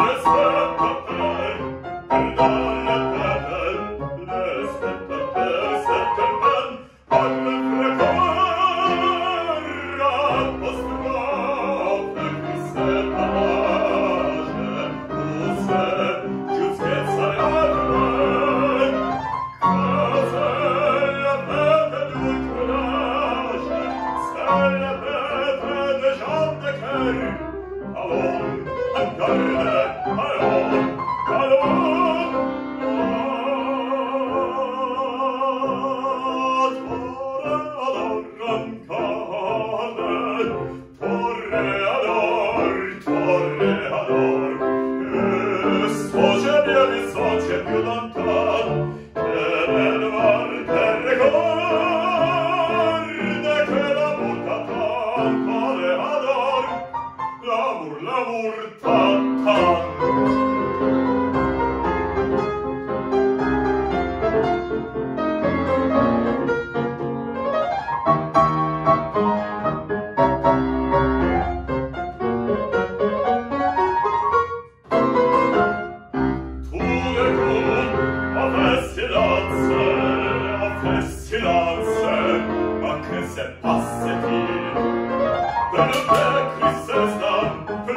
als Freude, Festilanze, a Festilanze, a Kesse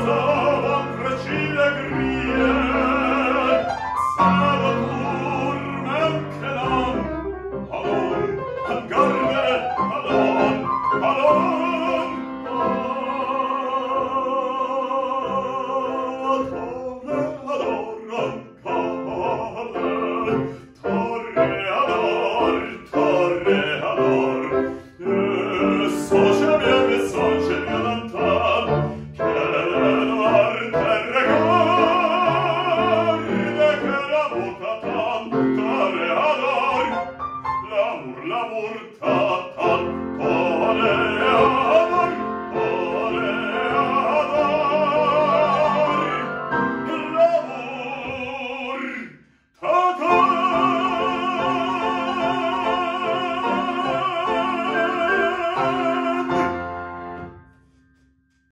the multa